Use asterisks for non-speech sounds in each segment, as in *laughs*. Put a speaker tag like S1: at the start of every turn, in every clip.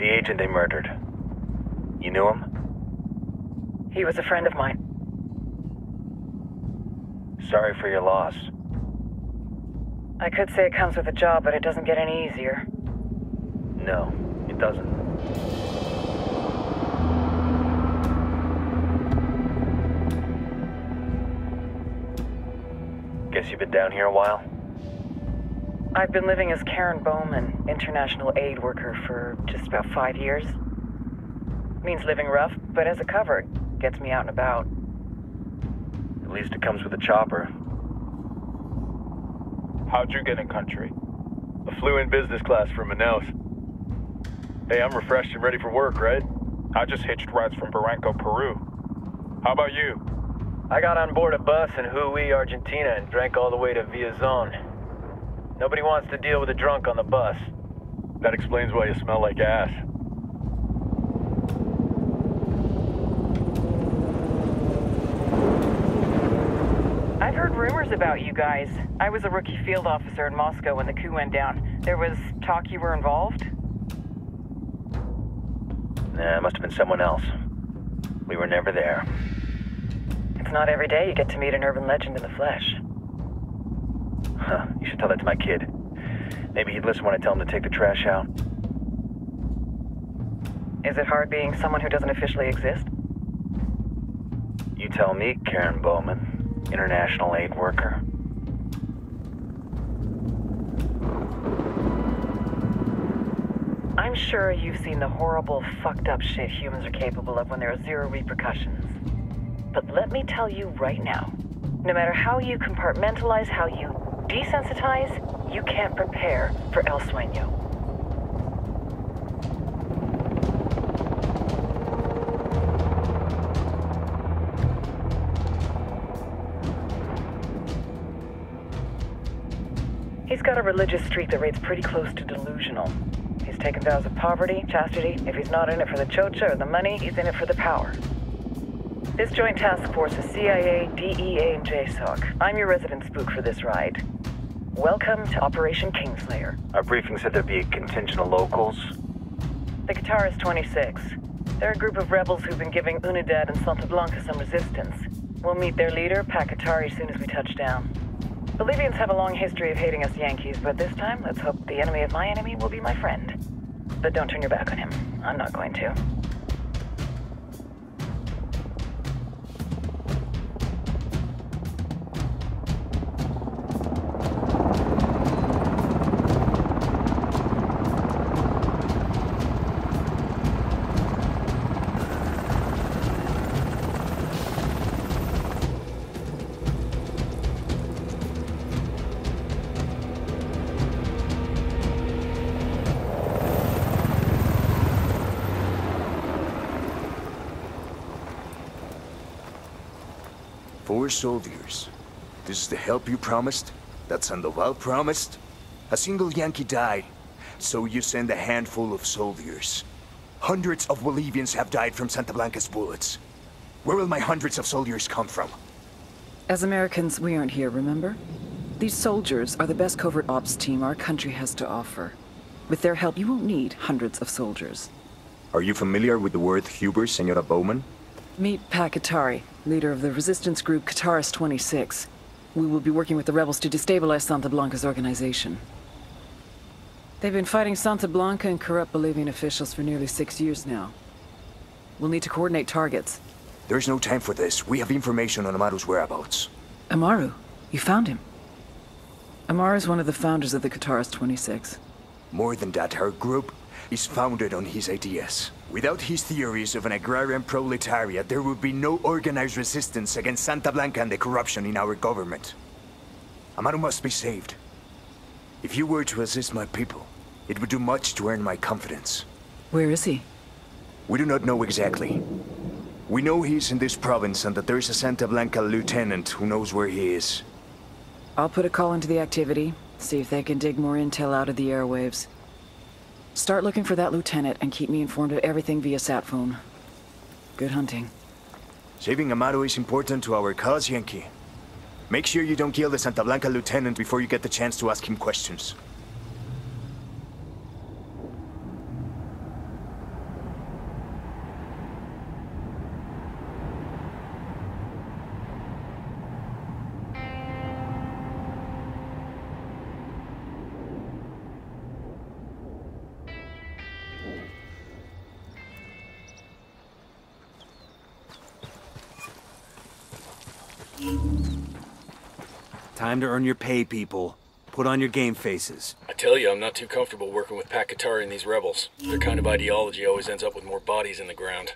S1: The agent they murdered. You knew him?
S2: He was a friend of mine.
S1: Sorry for your loss.
S2: I could say it comes with a job, but it doesn't get any easier.
S1: No, it doesn't. Guess you've been down here a while?
S2: I've been living as Karen Bowman, international aid worker, for just about five years. Means living rough, but as a cover, gets me out and about.
S1: At least it comes with a chopper.
S3: How'd you get in country?
S4: I flew in business class from Manaus. Hey, I'm refreshed and ready for work, right?
S3: I just hitched rides from Barranco, Peru. How about you?
S5: I got on board a bus in Jujuy, Argentina and drank all the way to Villazon. Nobody wants to deal with a drunk on the bus.
S4: That explains why you smell like ass.
S2: I've heard rumors about you guys. I was a rookie field officer in Moscow when the coup went down. There was talk you were involved?
S1: Nah, it must have been someone else. We were never there.
S2: It's not every day you get to meet an urban legend in the flesh.
S1: Huh, you should tell that to my kid. Maybe he'd listen when I tell him to take the trash out.
S2: Is it hard being someone who doesn't officially exist?
S1: You tell me, Karen Bowman, international aid worker.
S2: I'm sure you've seen the horrible, fucked up shit humans are capable of when there are zero repercussions. But let me tell you right now, no matter how you compartmentalize, how you desensitize, you can't prepare for El Sueño. He's got a religious streak that rates pretty close to delusional. He's taken vows of poverty, chastity. If he's not in it for the chocha or the money, he's in it for the power. This joint task force is CIA, DEA, and JSOC. I'm your resident spook for this ride. Welcome to Operation Kingslayer.
S1: Our briefing said there'd be a contingent of locals.
S2: The Kataris 26. They're a group of rebels who've been giving Unidad and Santa Blanca some resistance. We'll meet their leader, Pac Katari, as soon as we touch down. Bolivians have a long history of hating us Yankees, but this time, let's hope the enemy of my enemy will be my friend. But don't turn your back on him. I'm not going to.
S6: Four soldiers. This is the help you promised? That Sandoval promised? A single Yankee died, so you send a handful of soldiers. Hundreds of Bolivians have died from Santa Blanca's bullets. Where will my hundreds of soldiers come from?
S7: As Americans, we aren't here, remember? These soldiers are the best covert ops team our country has to offer. With their help, you won't need hundreds of soldiers.
S6: Are you familiar with the word Huber, Senora Bowman?
S7: Meet Pac Katari, leader of the resistance group Kataris 26. We will be working with the rebels to destabilize Santa Blanca's organization. They've been fighting Santa Blanca and corrupt Bolivian officials for nearly six years now. We'll need to coordinate targets.
S6: There's no time for this. We have information on Amaru's whereabouts.
S7: Amaru, you found him. Amaru is one of the founders of the Kataris 26.
S6: More than that, our group is founded on his ideas. Without his theories of an agrarian proletariat, there would be no organized resistance against Santa Blanca and the corruption in our government. Amaru must be saved. If you were to assist my people, it would do much to earn my confidence.
S7: Where is he?
S6: We do not know exactly. We know he's in this province and that there is a Santa Blanca lieutenant who knows where he is.
S7: I'll put a call into the activity, see if they can dig more intel out of the airwaves. Start looking for that lieutenant and keep me informed of everything via sat phone. Good hunting.
S6: Saving Amaru is important to our cause, Yankee. Make sure you don't kill the Santa Blanca lieutenant before you get the chance to ask him questions.
S8: Time to earn your pay, people. Put on your game faces.
S9: I tell you, I'm not too comfortable working with Pac Katari and these rebels. Their kind of ideology always ends up with more bodies in the ground.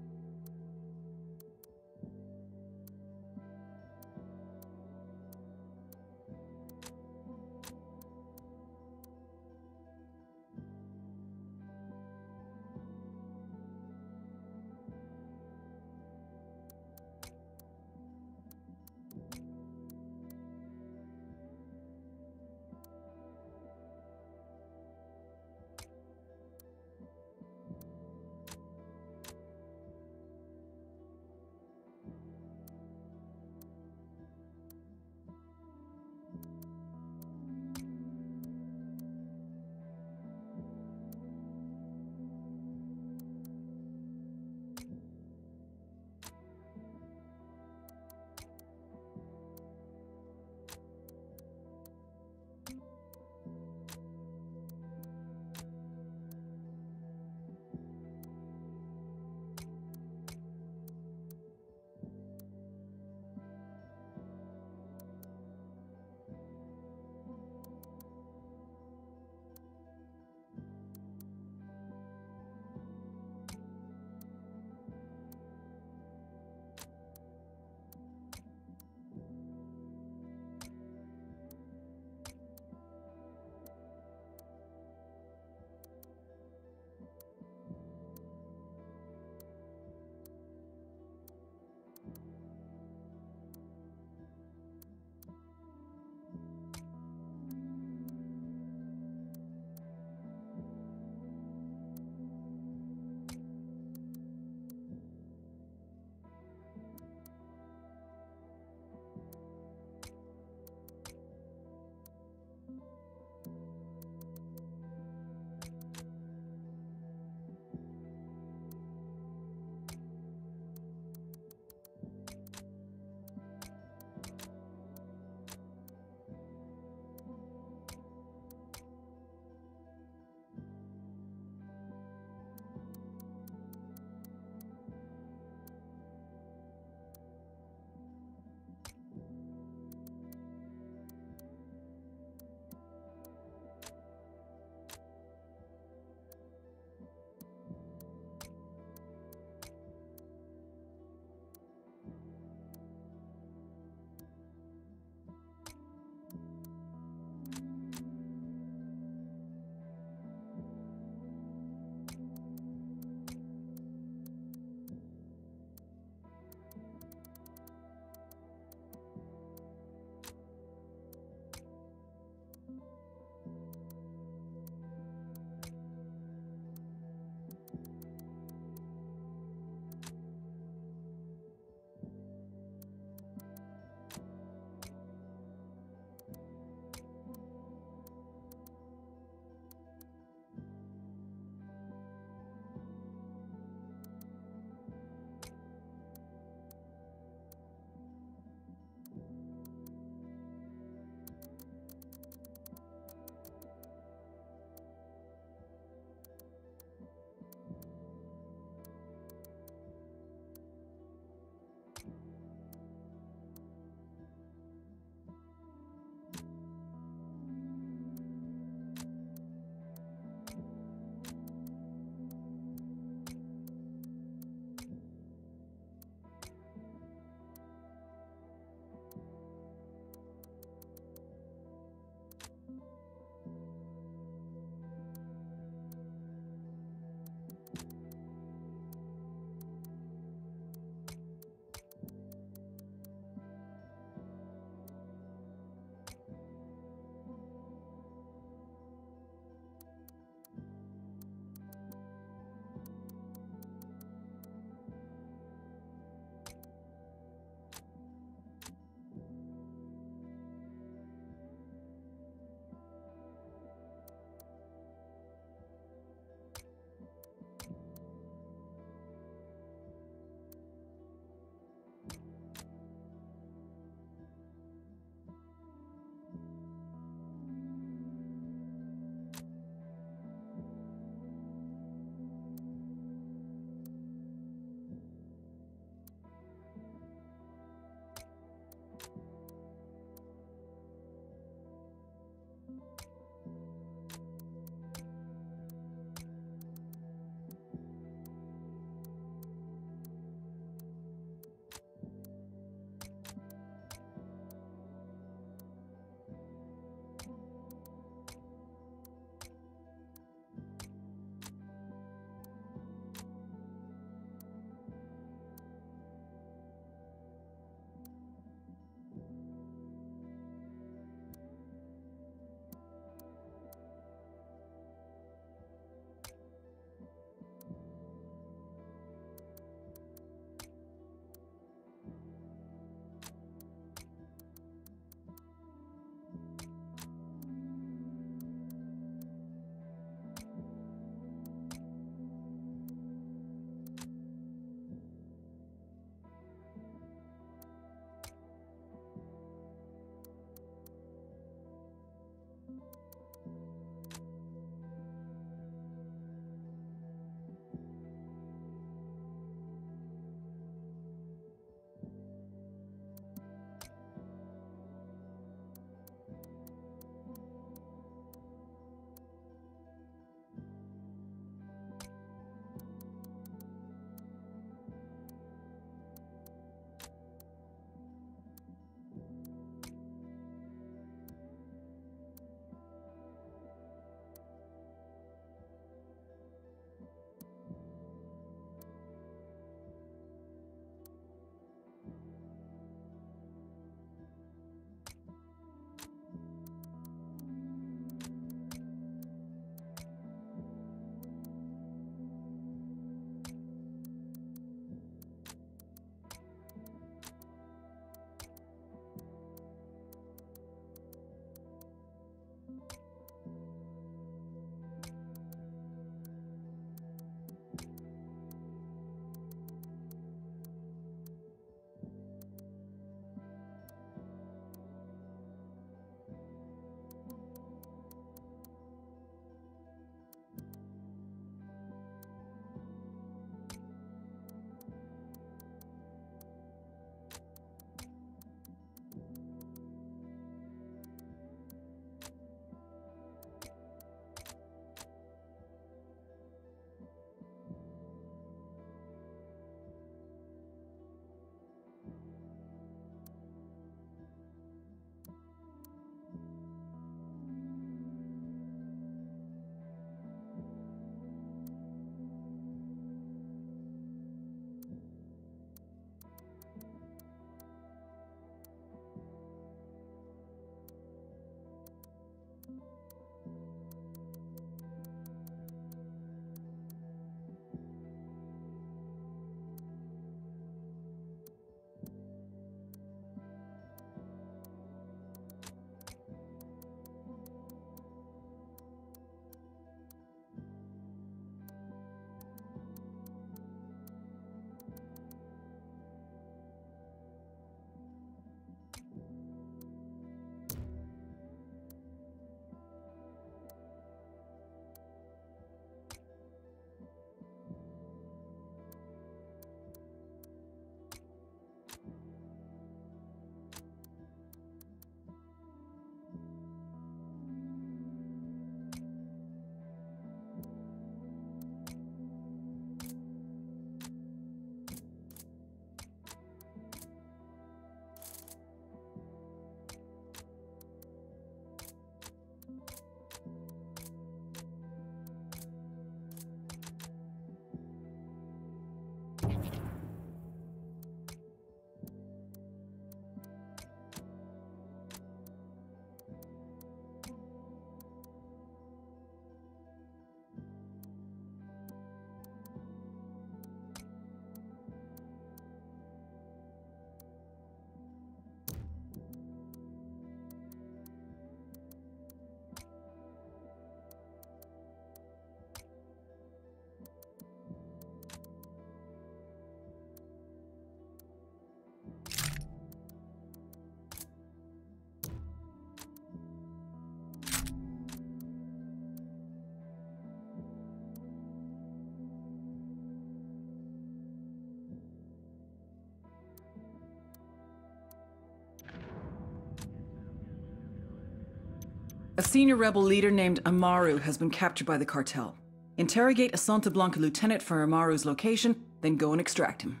S2: A senior rebel leader named Amaru has been captured by the cartel. Interrogate a Santa Blanca lieutenant for Amaru's location, then go and extract him.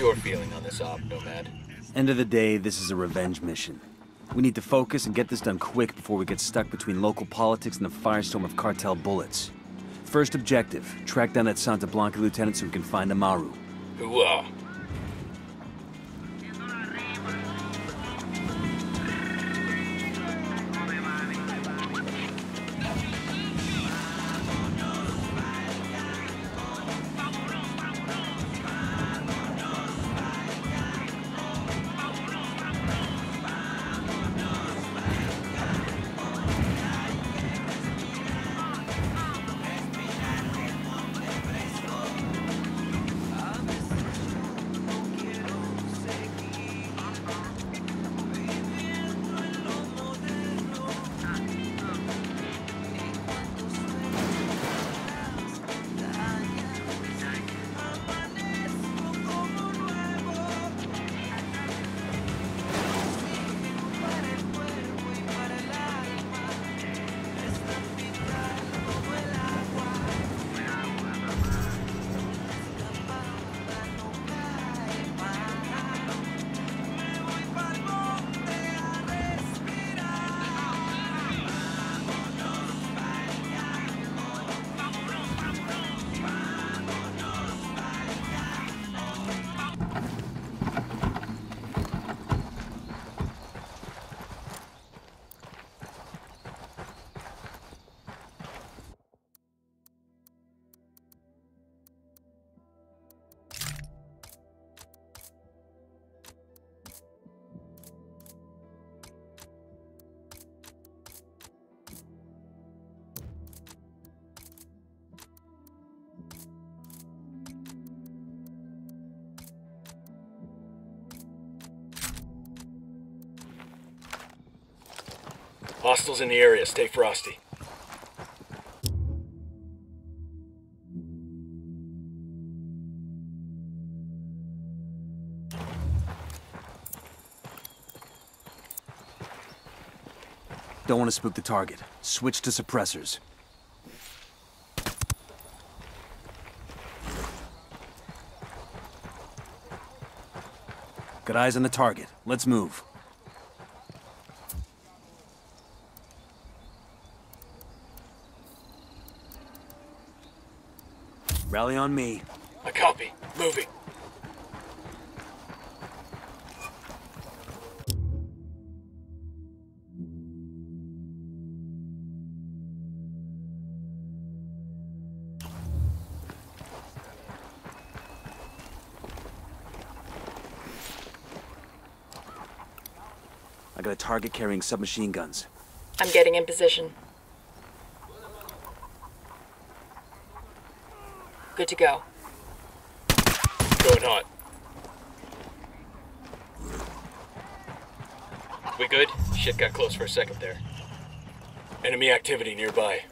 S9: Your feeling on this op, Nomad?
S8: End of the day, this is a revenge mission. We need to focus and get this done quick before we get stuck between local politics and the firestorm of cartel bullets. First objective, track down that Santa Blanca lieutenant so we can find Amaru.
S9: Hooah! Uh, Hostiles in the area. Stay frosty.
S8: Don't want to spook the target. Switch to suppressors. Got eyes on the target. Let's move. Rally on me.
S9: A copy. Moving.
S8: I got a target carrying submachine guns.
S10: I'm getting in position. Good to go.
S9: Going hot. We good? Shit got close for a second there. Enemy activity nearby.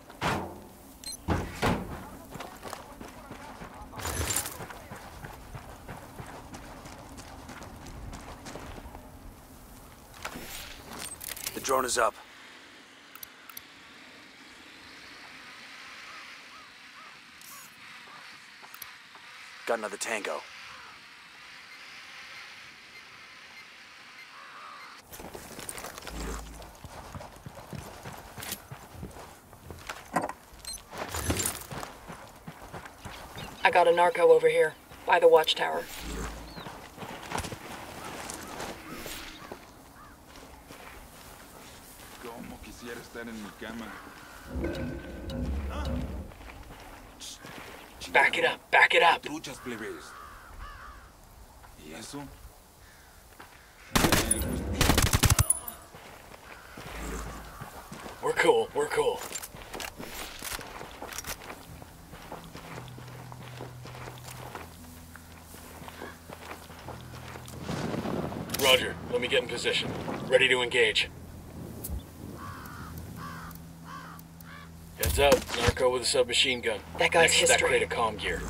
S8: The drone is up. got another tango.
S10: I got a narco over here, by the watchtower.
S11: Como quisiera estar en mi cama.
S9: Back it up, back it up.
S11: Truchas plebes. ¿Y eso?
S9: We're cool, we're cool. Roger, let me get in position. Ready to engage. Heads up, narco with a submachine gun.
S10: That guy's
S9: Next to that
S10: history.
S9: crate of comm gear.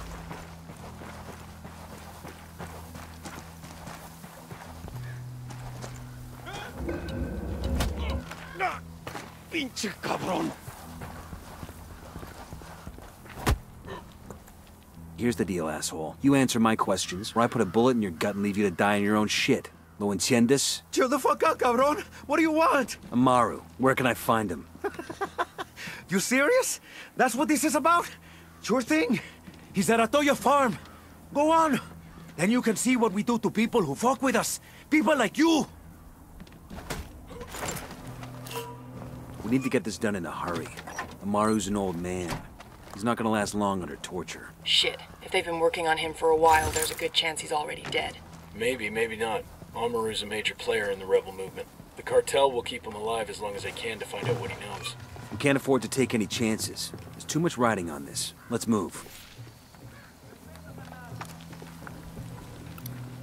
S8: Pinche cabrón. Here's the deal, asshole. You answer my questions, or I put a bullet in your gut and leave you to die in your own shit. Lo entiendes?
S12: Chill the fuck out, cabron. What do you want?
S8: Amaru, where can I find him? *laughs*
S12: You serious? That's what this is about? Sure thing. He's at Atoya Farm. Go on. Then you can see what we do to people who fuck with us. People like you.
S8: We need to get this done in a hurry. Amaru's an old man. He's not gonna last long under torture.
S10: Shit. If they've been working on him for a while, there's a good chance he's already dead.
S9: Maybe, maybe not. Amaru's a major player in the rebel movement. The cartel will keep him alive as long as they can to find out what he knows.
S8: We can't afford to take any chances. There's too much riding on this. Let's move.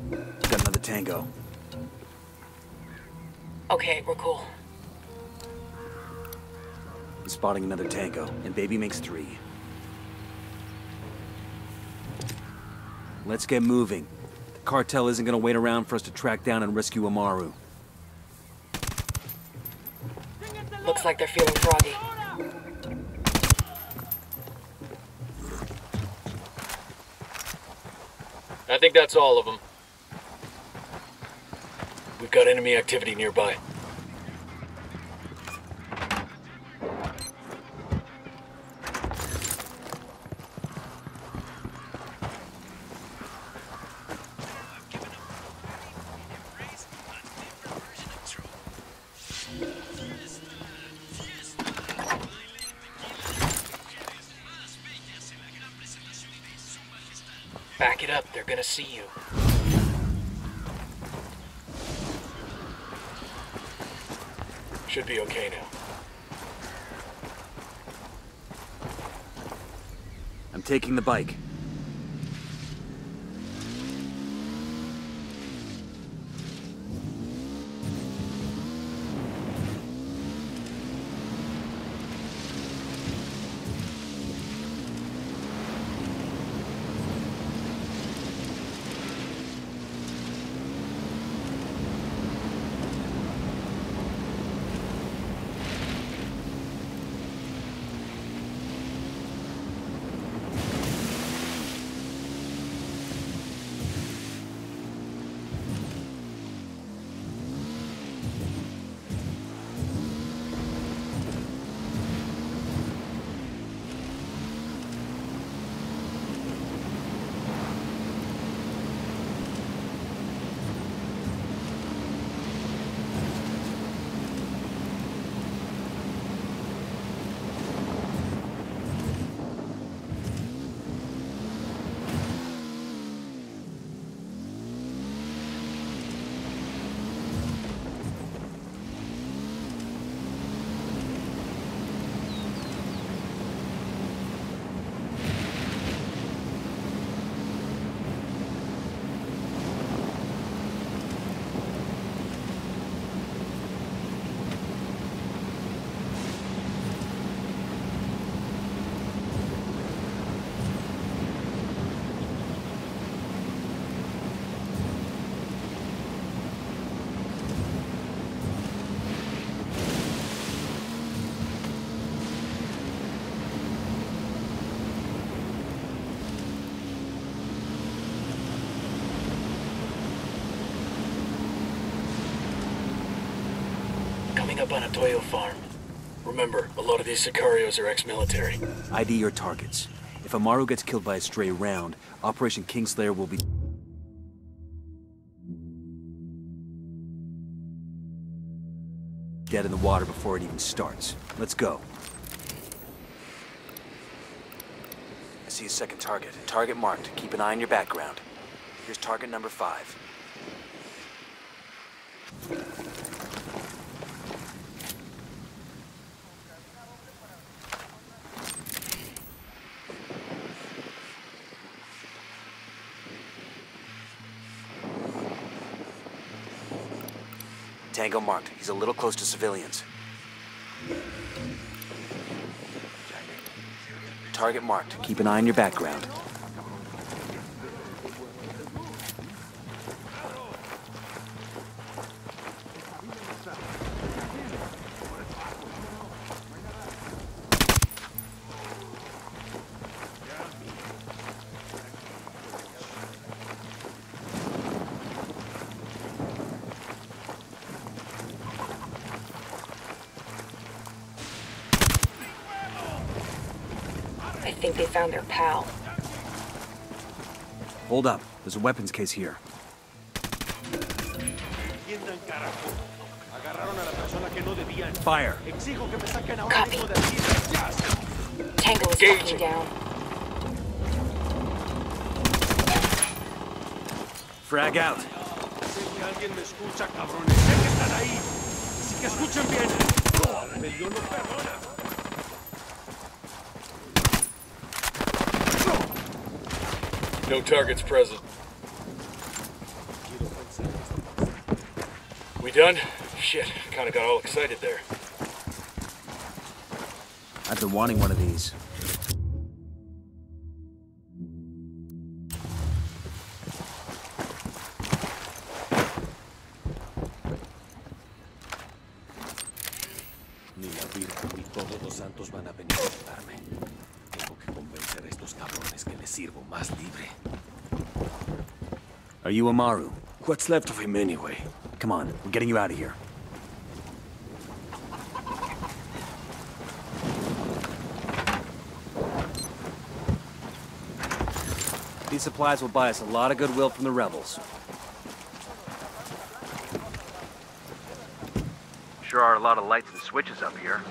S8: Got another tango.
S10: Okay, we're cool.
S8: I'm spotting another tango, and baby makes three. Let's get moving. The cartel isn't gonna wait around for us to track down and rescue Amaru.
S10: Looks like they're feeling froggy.
S9: I think that's all of them. We've got enemy activity nearby. Back it up, they're gonna see you. Should be okay now.
S8: I'm taking the bike.
S9: Coming up on a Toyo farm. Remember, a lot of these Sicarios are ex-military.
S8: ID your targets. If Amaru gets killed by a stray round, Operation Kingslayer will be... dead in the water before it even starts. Let's go. I see a second target. Target marked. Keep an eye on your background. Here's target number five. Tango marked. He's a little close to civilians. Target marked. Keep an eye on your background.
S10: Found their pal.
S8: Hold up. There's a weapons case here. Fire.
S10: Copy. Tango is fucking down.
S8: Frag out.
S13: No
S9: targets present. We done? Shit, kinda got all excited there.
S8: I've been wanting one of these. You Amaru?
S13: What's left of him anyway?
S8: Come on, we're getting you out of here. These supplies will buy us a lot of goodwill from the rebels.
S1: Sure are a lot of lights and switches up here.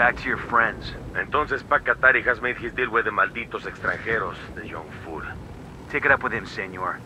S1: Back to your friends.
S14: Entonces Pac Katari has made his deal with the malditos extranjeros, the young fool.
S1: Take it up with him, senor.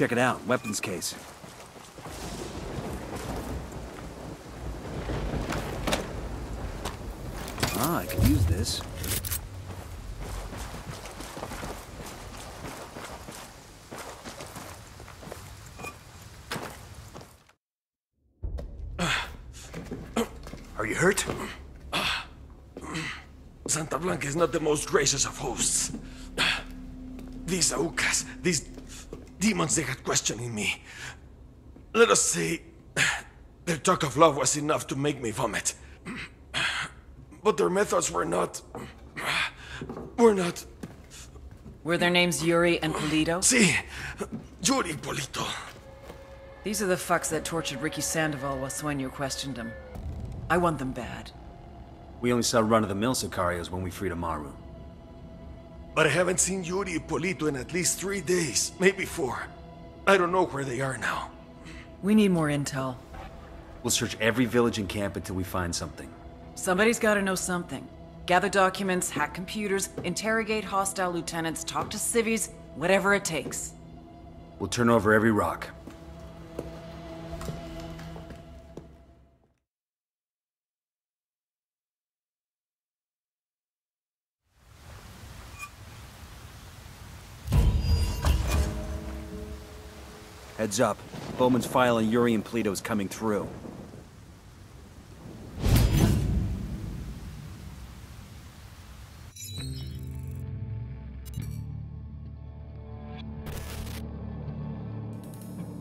S8: Check it out, weapons case. Ah, I could use this.
S6: Are you hurt?
S13: Santa Blanca is not the most gracious of hosts. These Aucas, these demons they had questioning me. Let us say, their talk of love was enough to make me vomit. But their methods were not... were not...
S2: Were their names Yuri and Polito?
S13: Si, Yuri Polito.
S2: These are the fucks that tortured Ricky Sandoval while Sueño questioned him. I want them bad.
S8: We only saw run-of-the-mill Sicarios when we freed Amaru.
S13: But I haven't seen Yuri and Polito in at least three days, maybe four. I don't know where they are now.
S2: We need more intel.
S8: We'll search every village and camp until we find something.
S2: Somebody's gotta know something. Gather documents, hack computers, interrogate hostile lieutenants, talk to civvies, whatever it takes.
S8: We'll turn over every rock. Heads up. Bowman's file on Yuri and Polito is coming through.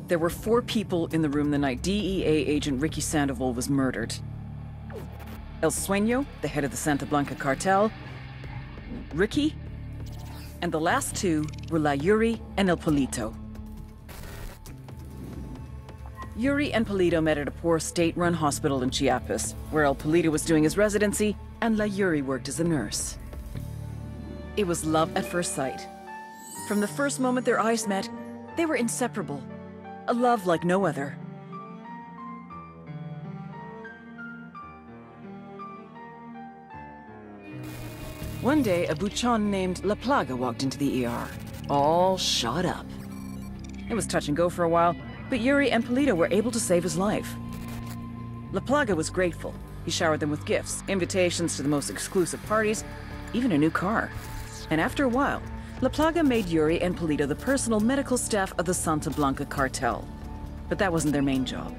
S2: There were four people in the room the night DEA agent Ricky Sandoval was murdered. El Sueño, the head of the Santa Blanca cartel, Ricky, and the last two were La Yuri and El Polito. Yuri and Polito met at a poor state-run hospital in Chiapas, where El Polito was doing his residency and La Yuri worked as a nurse. It was love at first sight. From the first moment their eyes met, they were inseparable. A love like no other. One day, a buchon named La Plaga walked into the ER, all shot up. It was touch and go for a while, but Yuri and Polito were able to save his life. La Plaga was grateful. He showered them with gifts, invitations to the most exclusive parties, even a new car. And after a while, La Plaga made Yuri and Polito the personal medical staff of the Santa Blanca cartel. But that wasn't their main job.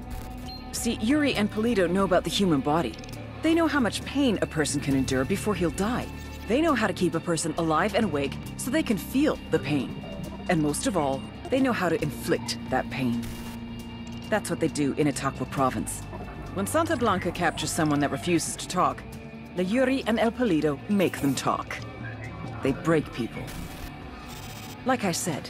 S2: See, Yuri and Polito know about the human body. They know how much pain a person can endure before he'll die. They know how to keep a person alive and awake so they can feel the pain. And most of all, they know how to inflict that pain. That's what they do in Itacua province. When Santa Blanca captures someone that refuses to talk, La Yuri and El Polito make them talk. They break people. Like I said,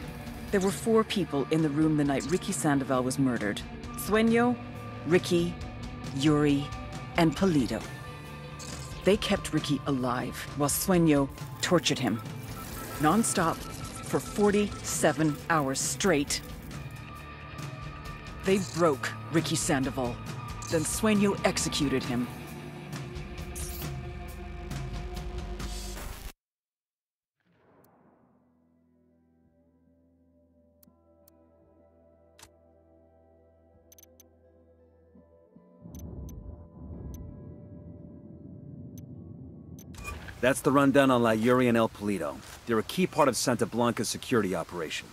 S2: there were four people in the room the night Ricky Sandoval was murdered. Sueño, Ricky, Yuri, and Polito. They kept Ricky alive while Sueño tortured him. Non-stop for 47 hours straight. They broke Ricky Sandoval. Then Sueño executed him.
S8: That's the rundown on La Yuri and El Polito. They're a key part of Santa Blanca's security operation.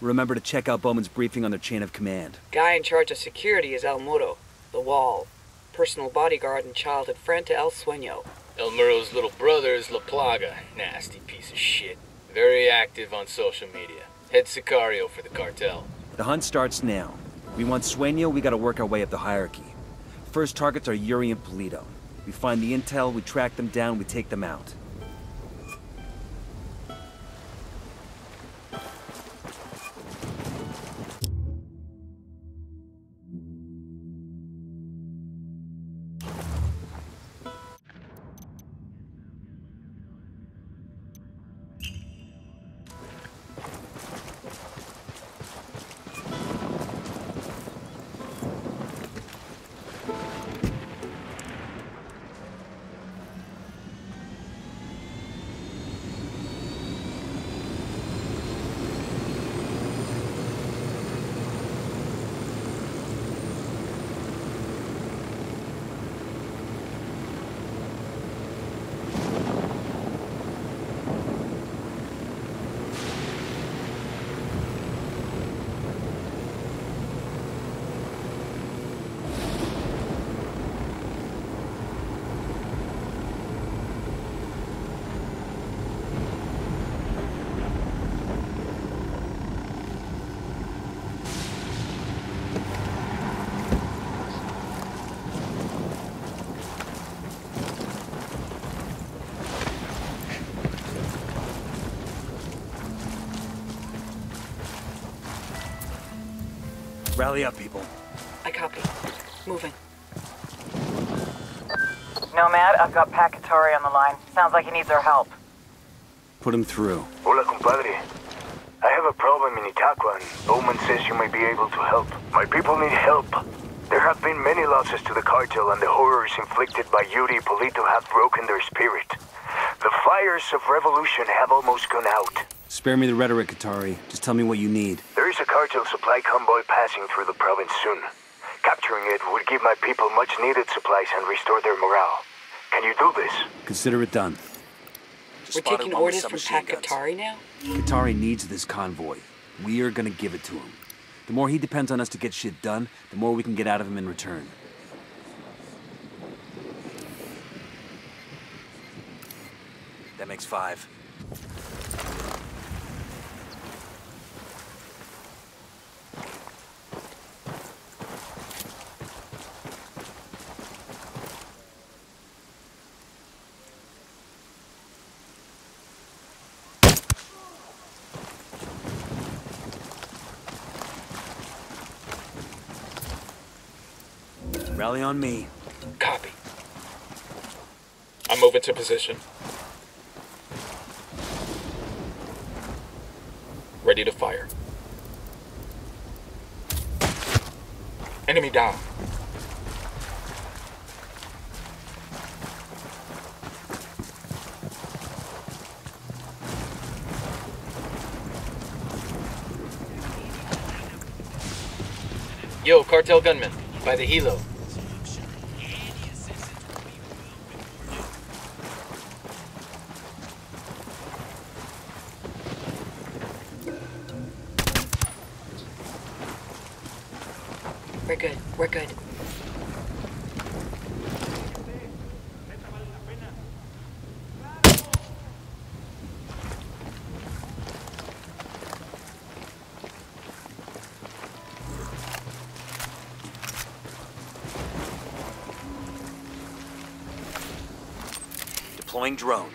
S8: Remember to check out Bowman's briefing on their chain of command.
S10: Guy in charge of security is El Muro, the Wall, personal bodyguard and childhood friend to El Sueño.
S9: El Muro's little brother is La Plaga. Nasty piece of shit. Very active on social media. Head Sicario for the cartel.
S8: The hunt starts now. We want Sueño, we gotta work our way up the hierarchy. First targets are Yuri and Polito. We find the intel, we track them down, we take them out. Rally up, people.
S10: I copy. Moving.
S15: Nomad, I've got Pac Katari on the line. Sounds like he needs our help.
S8: Put him through.
S6: Hola, compadre. I have a problem in Itacua, and Bowman says you may be able to help. My people need help. There have been many losses to the cartel, and the horrors inflicted by Yuri Polito have broken their spirit. The fires of revolution have almost gone out.
S8: Spare me the rhetoric, Katari. Just tell me what you need.
S6: There is a cartel supply convoy passing through the province soon. Capturing it would give my people much needed supplies and restore their morale. Can you do this?
S8: Consider it done.
S10: We're taking orders from Pac Katari now?
S8: Katari needs this convoy. We are gonna give it to him. The more he depends on us to get shit done, the more we can get out of him in return.
S6: Makes five.
S8: Rally on me.
S3: Copy. I'm moving to position. Ready to fire. Enemy down.
S9: Yo, cartel gunman, by the helo.
S6: Drone.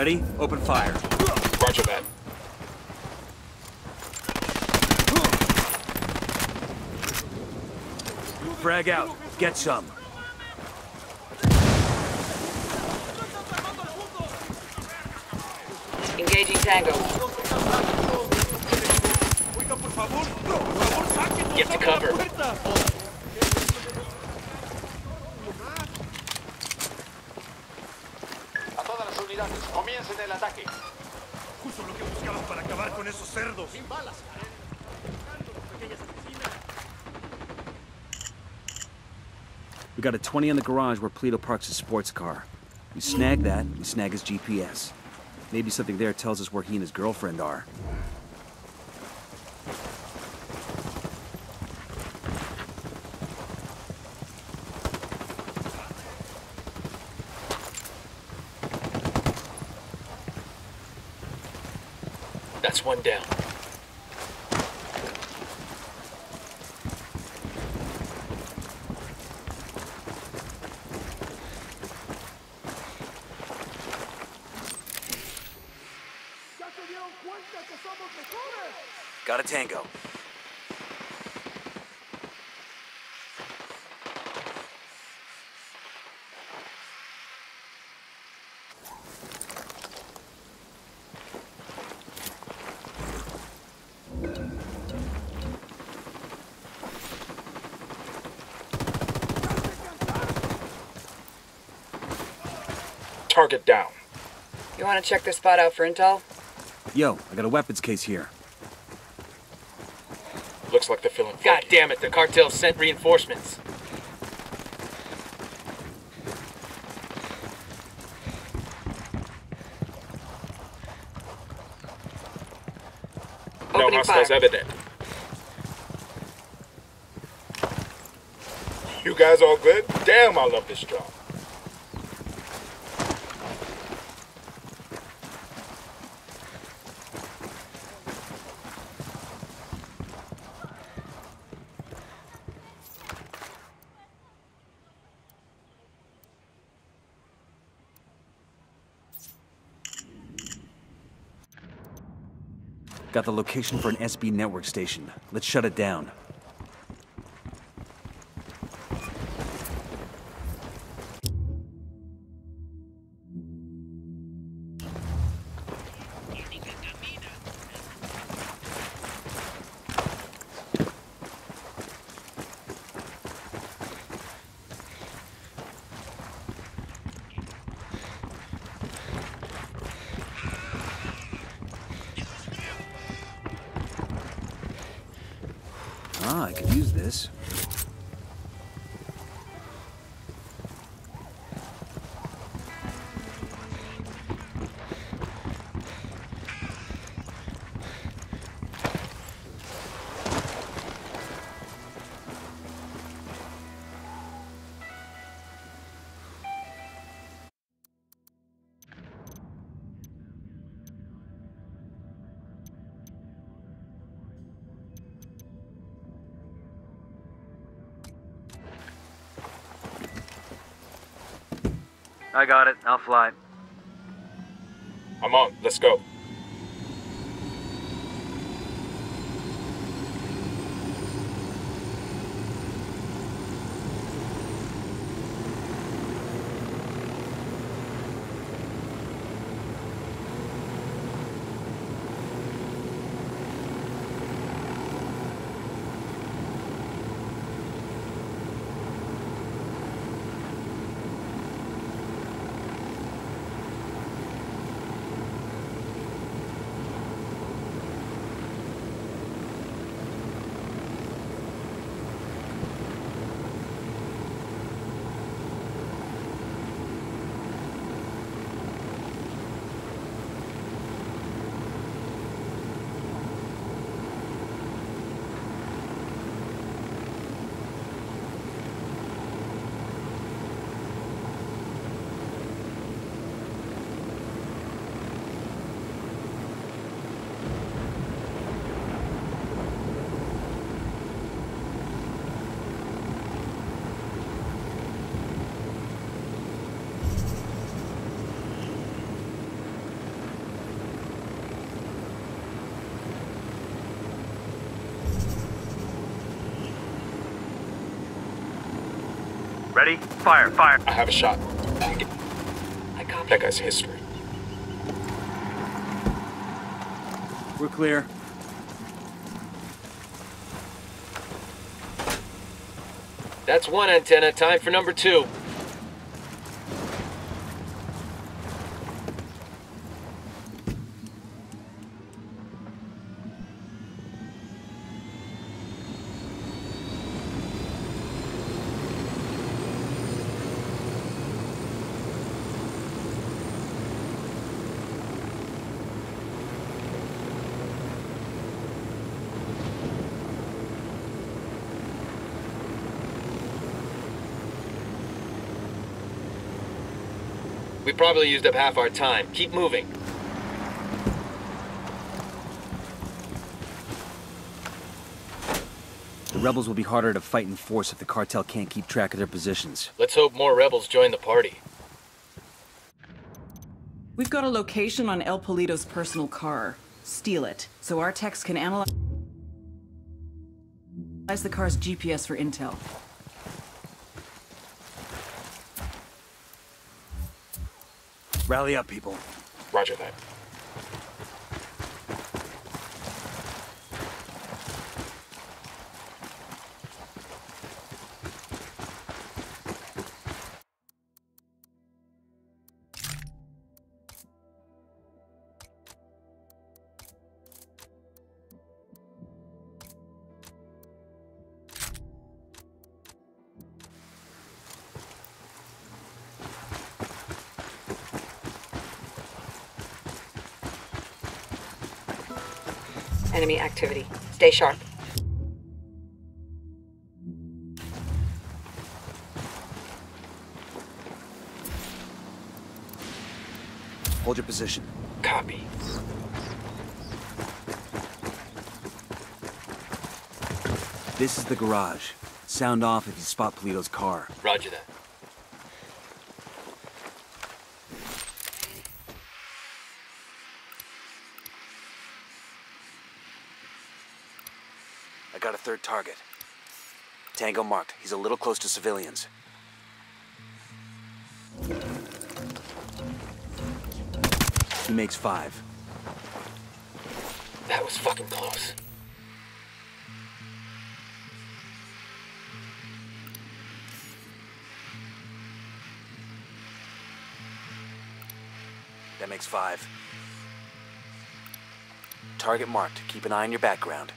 S8: Ready? Open fire.
S3: Roger that.
S8: Frag out. Get some.
S10: Engaging Tango.
S9: Get to cover.
S16: El ataque.
S13: Justo lo que buscaban para acabar con esos cerdos.
S16: Sin balas.
S8: We got a 20 in the garage where Polito parks his sports car. We snag that, we snag his GPS. Maybe something there tells us where he and his girlfriend are.
S9: One down.
S6: Got a tango.
S3: Target down.
S10: You want to check this spot out for intel?
S8: Yo, I got a weapons case here.
S3: Looks like they're filling.
S9: God damn it, the cartel sent reinforcements.
S3: No
S10: Opening
S3: hostiles
S10: fire.
S3: evident. You guys all good? Damn, I love this job.
S8: Got the location for an SB network station. Let's shut it down. I
S17: got it. I'll fly.
S3: I'm on. Let's go.
S17: Ready? Fire, fire.
S3: I have a shot.
S10: I copy.
S3: That guy's history.
S8: We're clear.
S3: That's one antenna. Time for number two. Probably used up half our time. Keep moving.
S8: The rebels will be harder to fight in force if the cartel can't keep track of their positions.
S3: Let's hope more rebels join the party.
S2: We've got a location on El Polito's personal car. Steal it, so our techs can analyze the car's GPS for intel.
S8: Rally up, people.
S3: Roger that.
S10: Enemy activity. Stay sharp.
S8: Hold your position.
S9: Copy.
S8: This is the garage. Sound off if you spot Polito's car.
S9: Roger that.
S8: I got a third target. Tango marked. He's a little close to civilians. He makes five.
S9: That was fucking close.
S8: That makes five. Target marked. Keep an eye on your background.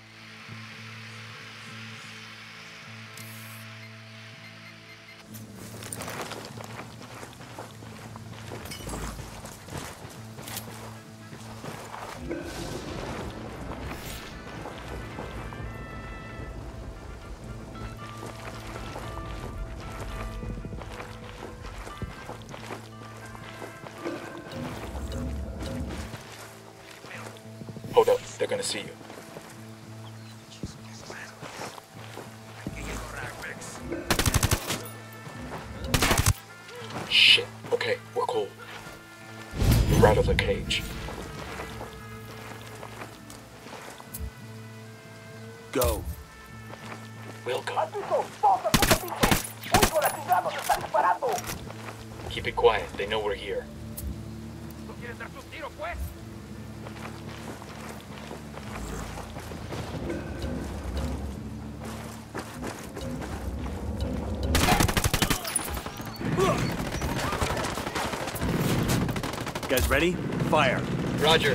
S8: Ready? Fire.
S9: Roger.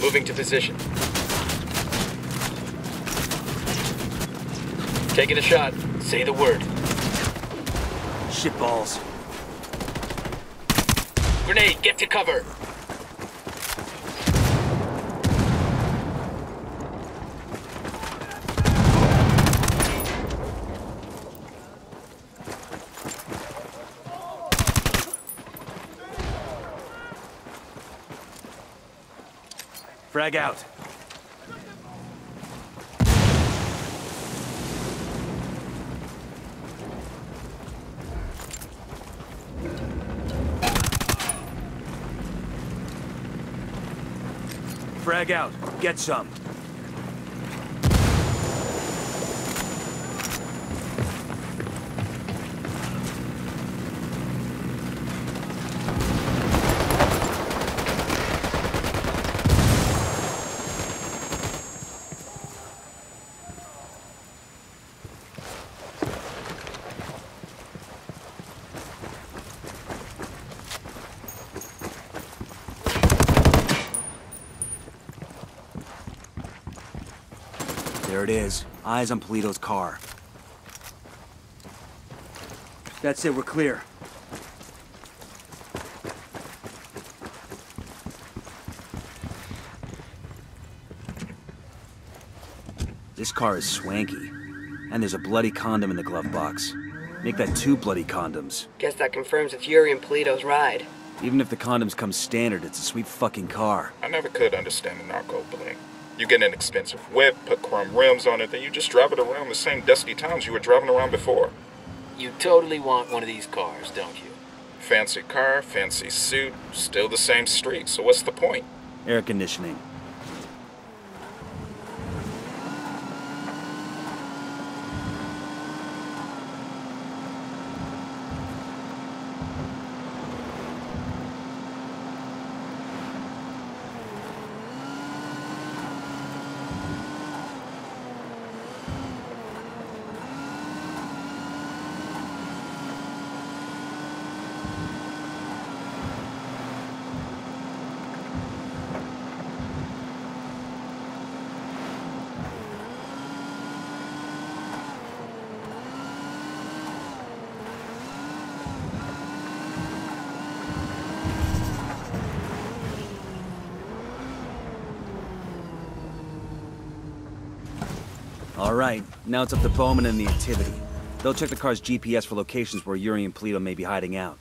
S9: Moving to position. Taking a shot. Say the word.
S8: Shit balls.
S9: Grenade, get to cover.
S8: Frag out. Frag out. Get some. Is. Eyes on Polito's car. That's it, we're clear. This car is swanky. And there's a bloody condom in the glove box. Make that two bloody condoms.
S10: Guess that confirms it's Yuri and Polito's ride.
S8: Even if the condoms come standard, it's a sweet fucking car.
S3: I never could understand the narco bling. You get an expensive whip, put chrome rims on it, then you just drive it around the same dusty towns you were driving around before.
S9: You totally want one of these cars, don't you?
S3: Fancy car, fancy suit, still the same street, so what's the point?
S8: Air conditioning. All right, now it's up to Bowman and the activity. They'll check the car's GPS for locations where Yuri and Polito may be hiding out.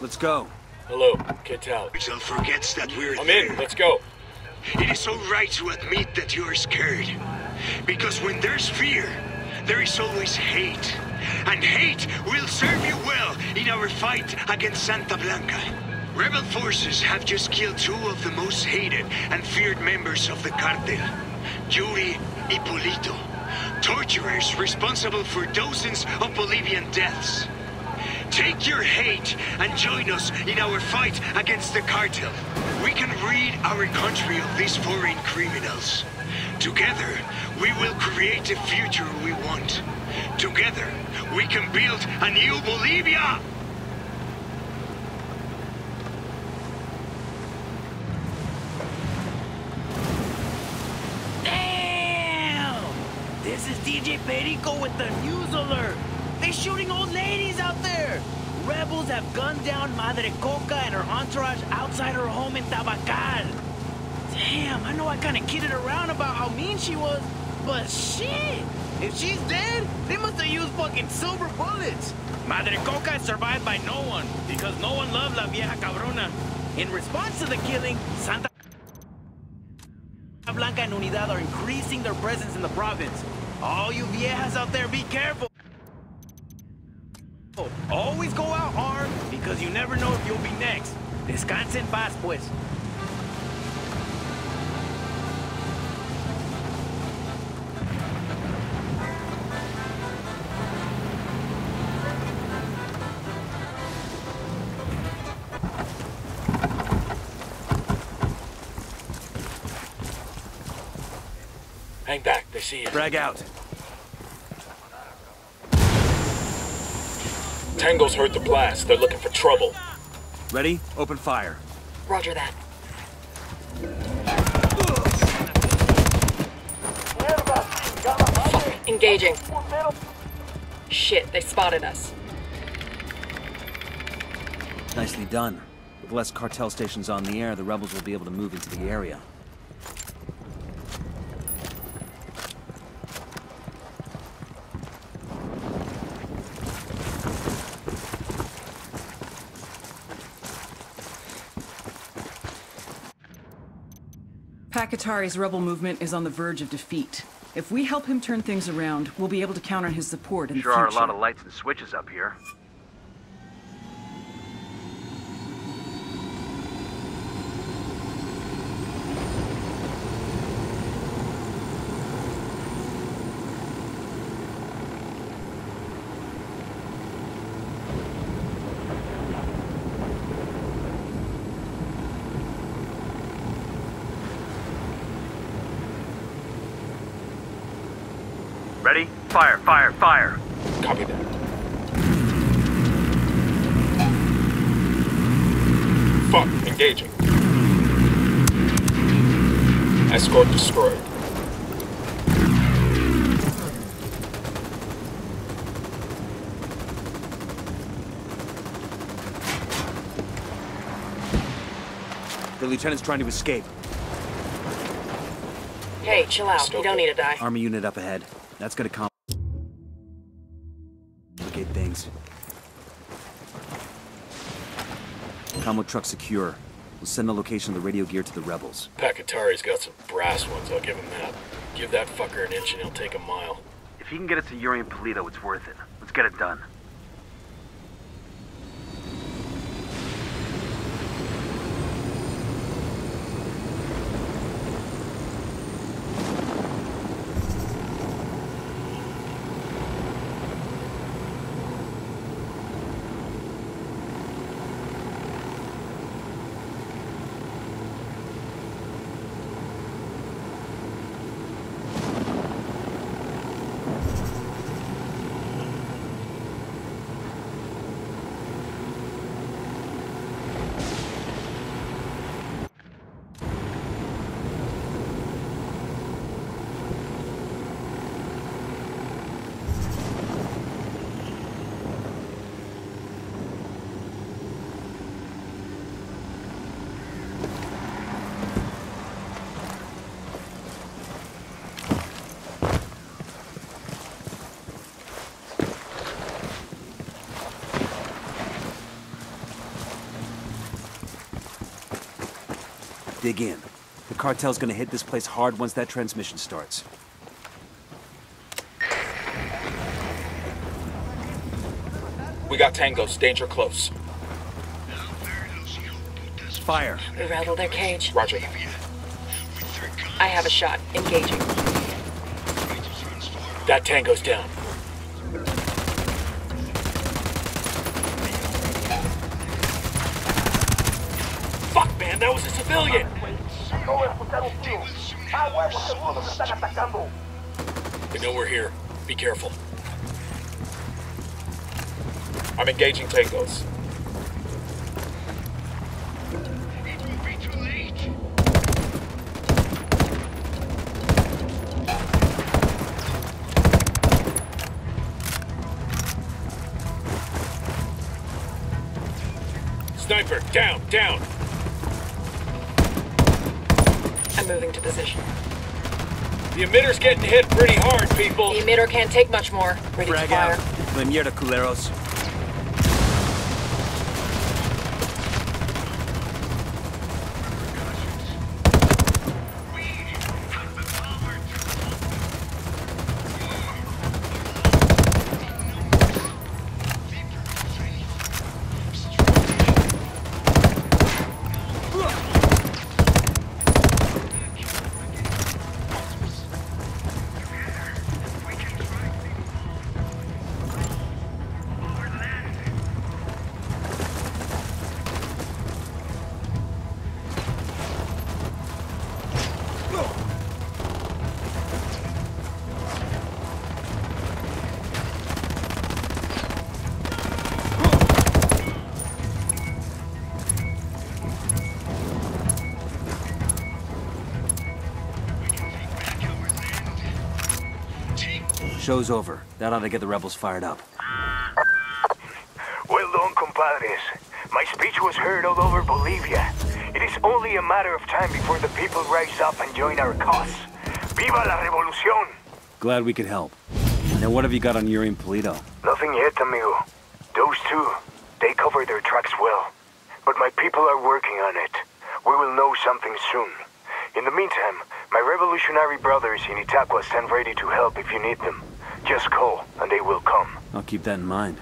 S8: Let's go.
S9: Hello, Ketal.
S6: Rizal forgets that we're
S9: I'm
S6: there.
S9: in. Let's go.
S6: It is alright to admit that you're scared. Because when there's fear, there is always hate. And hate will serve you well in our fight against Santa Blanca. Rebel forces have just killed two of the most hated and feared members of the cartel. Yuri Ippolito. Torturers responsible for dozens of Bolivian deaths. Take your hate and join us in our fight against the cartel. We can rid our country of these foreign criminals. Together, we will create the future we want. Together, we can build a new Bolivia!
S18: Damn! This is DJ Perico with the news alert. They're shooting old ladies out there. Rebels have gunned down Madre Coca and her entourage outside her home in Tabacal. Damn, I know I kind of kidded around about how mean she was, but shit! If she's dead, they must have used fucking silver bullets. Madre Coca is survived by no one, because no one loved La Vieja Cabrona. In response to the killing, Santa Blanca and Unidad are increasing their presence in the province. All you viejas out there, be careful. Always go out armed, because you never know if you'll be next. Descansa en paz, pues.
S9: Hang back. They see you.
S8: Drag out.
S9: Tango's heard the blast. They're looking for trouble.
S8: Ready? Open fire.
S10: Roger that. Fuck, engaging. Shit, they spotted us.
S8: Nicely done. With less cartel stations on the air, the rebels will be able to move into the area.
S2: Pac Katari's rebel movement is on the verge of defeat. If we help him turn things around, we'll be able to count on his support in
S19: Sure
S2: the
S19: are a lot of lights and switches up here. Ready? Fire, fire, fire.
S3: Copy that. Fuck, engaging. Escort destroyed.
S8: The lieutenant's trying to escape.
S10: Hey, chill out. You don't need to die.
S8: Army unit up ahead. That's gonna complicate Combo truck secure. We'll send the location of the radio gear to the rebels.
S9: Pac Katari's got some brass ones, I'll give him that. Give that fucker an inch and he'll take a mile.
S19: If he can get it to Yuri and Polito, it's worth it. Let's get it done.
S8: Dig in. The cartel's gonna hit this place hard once that transmission starts.
S3: We got tangos. Danger close.
S8: Fire.
S20: We rattle their cage.
S3: Roger.
S20: I have a shot. Engaging.
S9: That tango's down. Fuck, man, that was a civilian! They know we're here. Be careful.
S3: I'm engaging tangos.
S9: Sniper, down, down!
S20: I'm moving to position.
S9: The emitter's getting hit pretty hard, people!
S20: The emitter can't take much more. Ready
S8: Frag
S20: to fire.
S8: out. La mierda, culeros. Show's over. That ought to get the rebels fired up.
S6: Well done, compadres. My speech was heard all over Bolivia. It is only a matter of time before the people rise up and join our cause. Viva la revolucion!
S8: Glad we could help. Now what have you got on Yuri and Polito?
S6: Nothing yet, amigo. Those two, they cover their tracks well. But my people are working on it. We will know something soon. In the meantime, my revolutionary brothers in Itacua stand ready to help if you need them. Just call, and they will come.
S8: I'll keep that in mind.